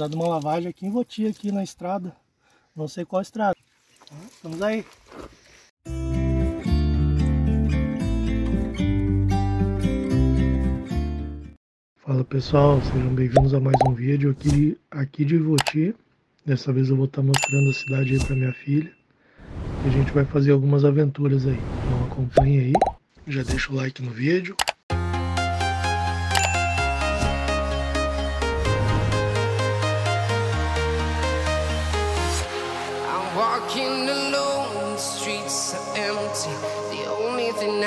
precisar de uma lavagem aqui em Voti, aqui na estrada. Não sei qual estrada. Estamos aí. Fala pessoal, sejam bem-vindos a mais um vídeo aqui, aqui de Voti. Dessa vez eu vou estar mostrando a cidade aí para minha filha. E a gente vai fazer algumas aventuras aí. Então acompanhe aí. Já deixa o like no vídeo.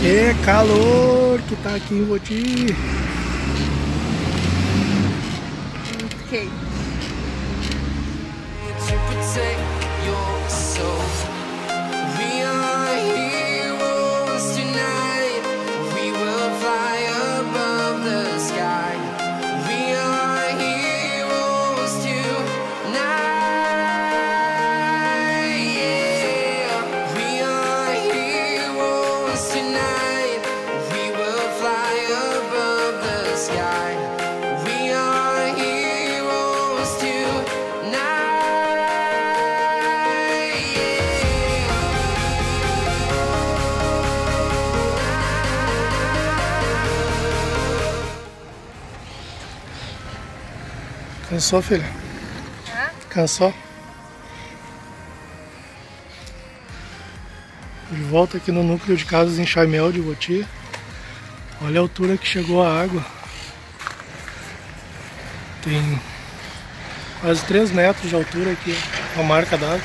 Que calor que tá aqui em Voti. Ok. Cansou, filha? Hã? Cansou? De volta aqui no núcleo de casas em Chaimel de Voti. Olha a altura que chegou a água. Tem quase 3 metros de altura aqui, a marca d'água.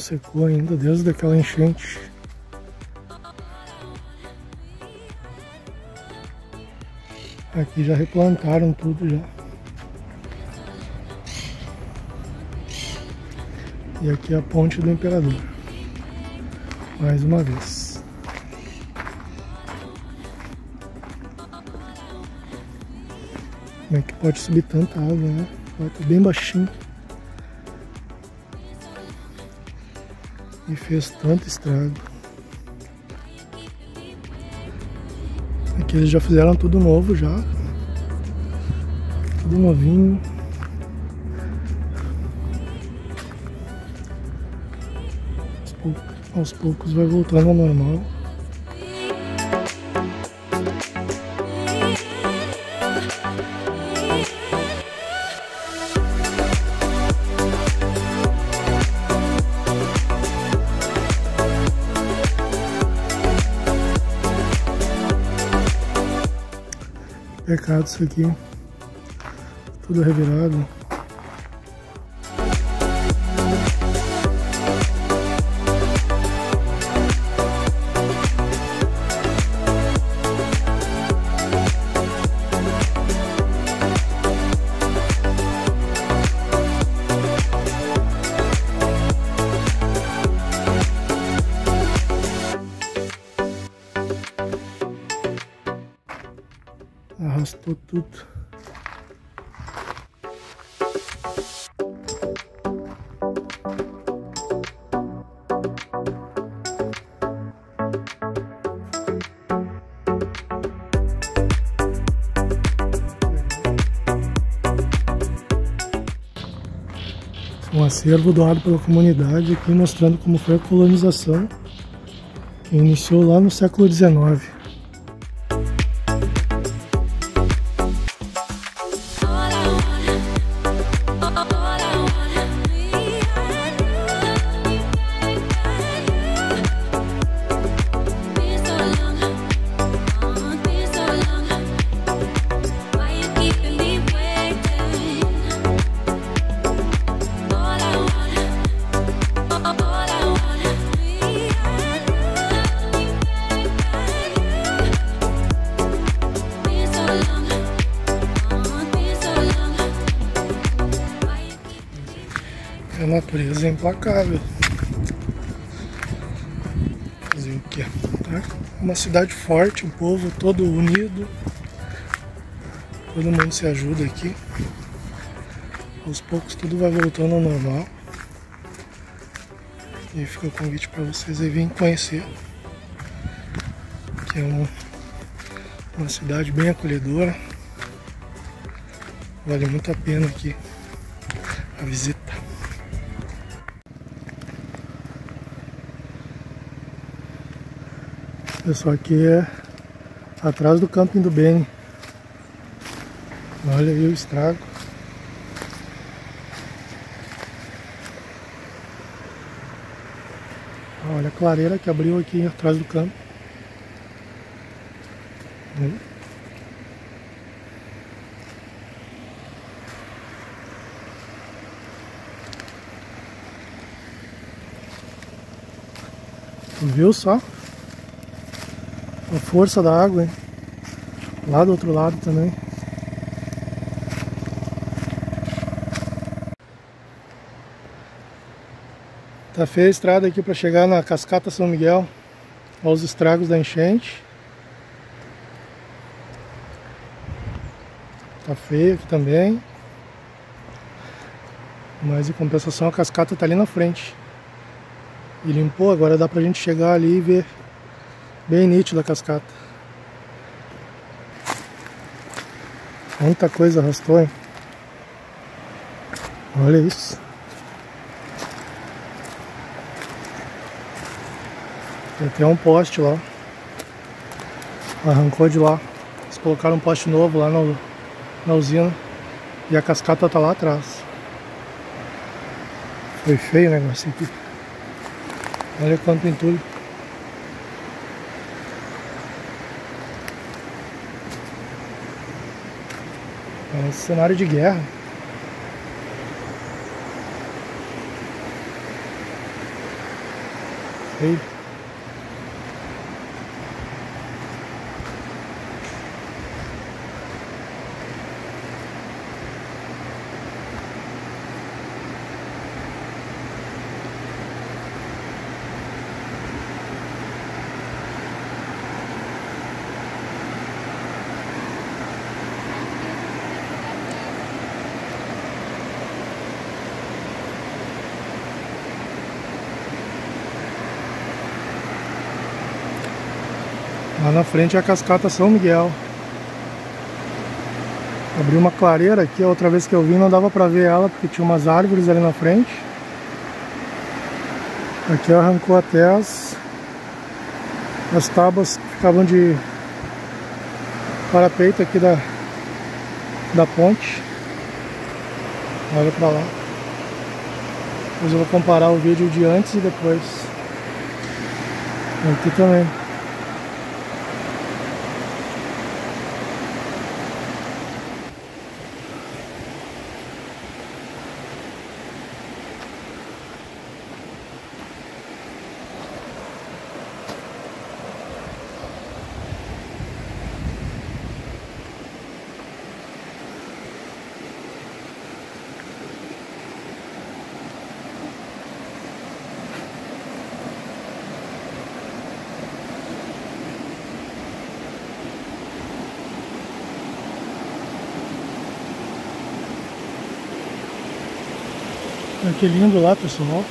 Secou ainda desde aquela enchente. Aqui já replantaram tudo já. E aqui é a ponte do imperador. Mais uma vez. Como é que pode subir tanta água, né? Ó, Tá bem baixinho. E fez tanto estrago. Aqui eles já fizeram tudo novo já. Tudo novinho. Aos pou- Aos poucos vai voltando ao normal. Isso aqui. Tudo revirado. Acervo doado pela comunidade aqui mostrando como foi a colonização que iniciou lá no século XIX. Implacável. Fazer o que? Tá? Uma cidade forte, um povo todo unido. Todo mundo se ajuda aqui. Aos poucos tudo vai voltando ao normal. E fica o convite para vocês virem conhecer. Que é uma, uma cidade bem acolhedora. Vale muito a pena aqui a visita. Pessoal, aqui é atrás do camping do Beni. Olha aí o estrago. Olha a clareira que abriu aqui atrás do campo. Viu só? A força da água, hein? Lá do outro lado também. Tá feia a estrada aqui para chegar na Cascata São Miguel. Olha os estragos da enchente. Tá feio aqui também. Mas em compensação a cascata tá ali na frente. E limpou, agora dá pra gente chegar ali e ver bem nítido a cascata. Muita coisa arrastou, hein? Olha isso. Tem até um poste lá. Arrancou de lá. Eles colocaram um poste novo lá no, na usina. E a cascata tá lá atrás. Foi feio o negócio aqui. Olha quanto entulho. Cenário de guerra. Feio. Na frente é a cascata São Miguel. Abriu uma clareira aqui, a outra vez que eu vim não dava pra ver ela porque tinha umas árvores ali na frente. Aqui arrancou até as, as tábuas que ficavam de parapeito aqui da, da ponte. Olha pra lá. Depois eu vou comparar o vídeo de antes e depois. Aqui também. Que lindo lá, pessoal.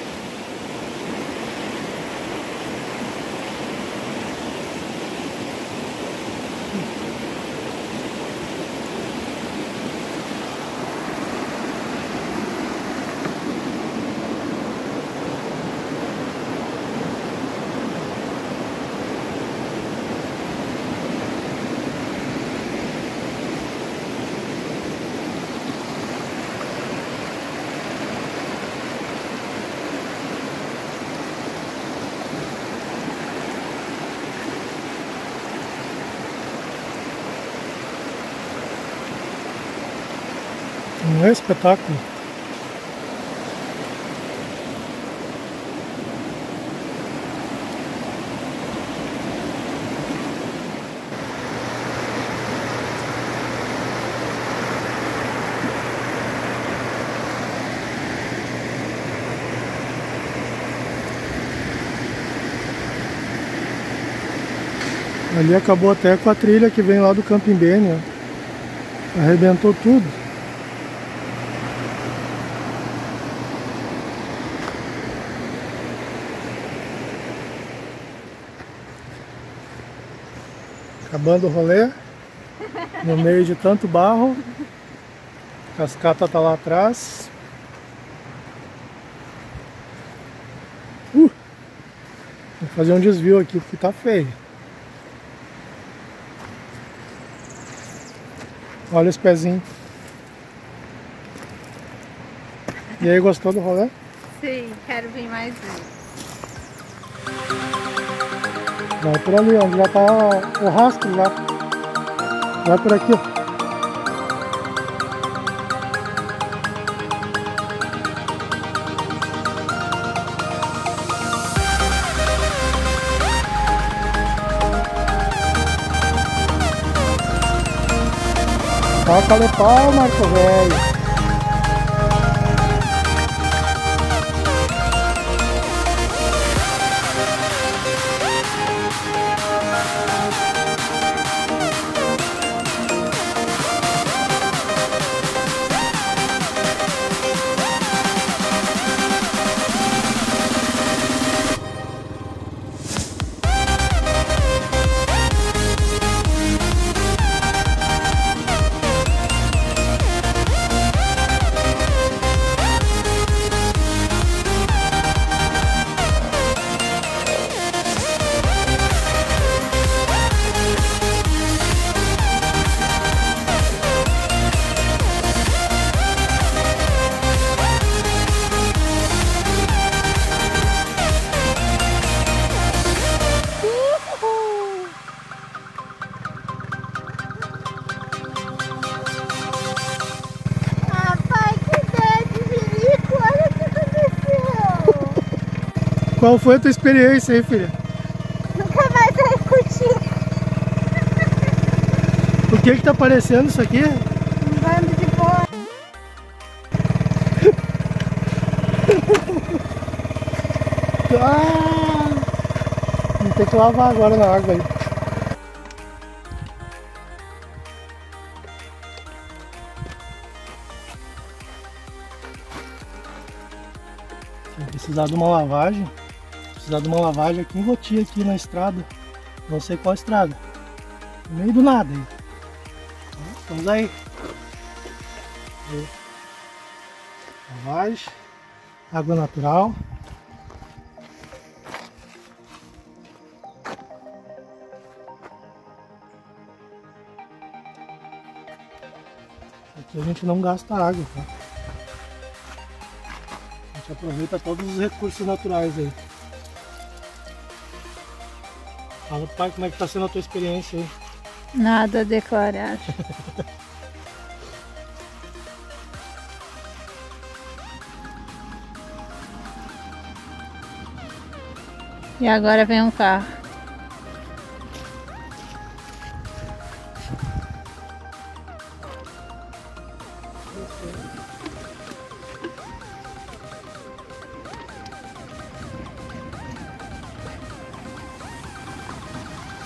É espetáculo? Ali acabou até com a trilha que vem lá do Camping Bene, ó. Arrebentou tudo. Acabando o rolê. No meio de tanto barro. A cascata tá lá atrás. Uh! Vou fazer um desvio aqui porque tá feio. Olha os pezinhos. E aí, gostou do rolê? Sim, quero vir mais vezes. Vai por ali, onde já tá o rastro lá. Vai por aqui, ó. Toca-lhe pau, Marco Velho. Qual foi a tua experiência aí, filha? Nunca mais vai curtir O que que tá parecendo isso aqui? um bando de boa. Ah! Ter que lavar agora na água aí. Precisar de uma lavagem. Precisar de uma lavagem aqui em Votia, aqui na estrada. Não sei qual estrada. No meio do nada aí. Aí. Aí. Lavagem. Água natural. Aqui a gente não gasta água, tá? A gente aproveita todos os recursos naturais aí. Fala pro pai como é que tá sendo a tua experiência aí. Nada a declarar. E agora vem um carro.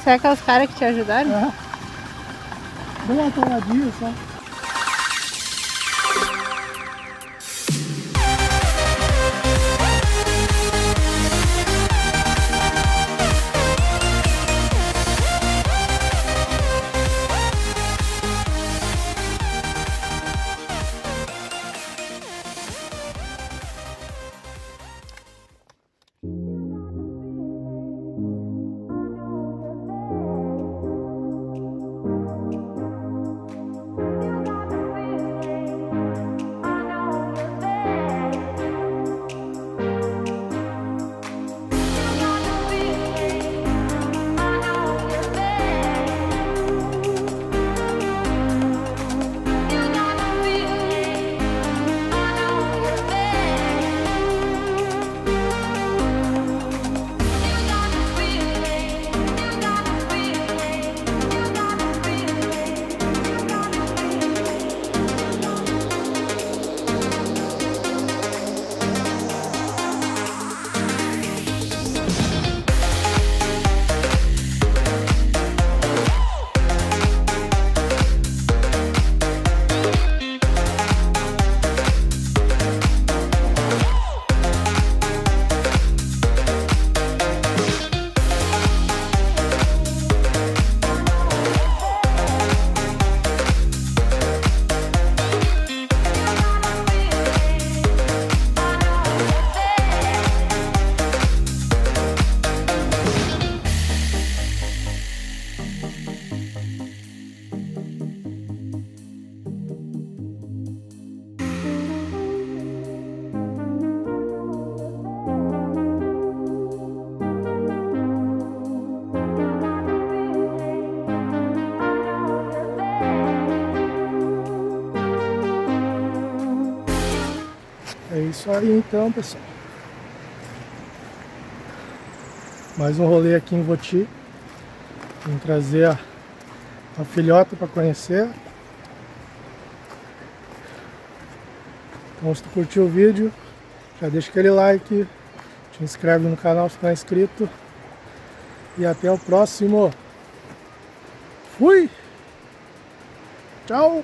Será que é caras que te ajudaram? É. Dá uma tomadinha só. Isso aí então, pessoal. Mais um rolê aqui em Voti. Vim trazer a, a filhota para conhecer. Então se tu curtiu o vídeo, já deixa aquele like, te inscreve no canal se não é inscrito. E até o próximo. Fui! Tchau!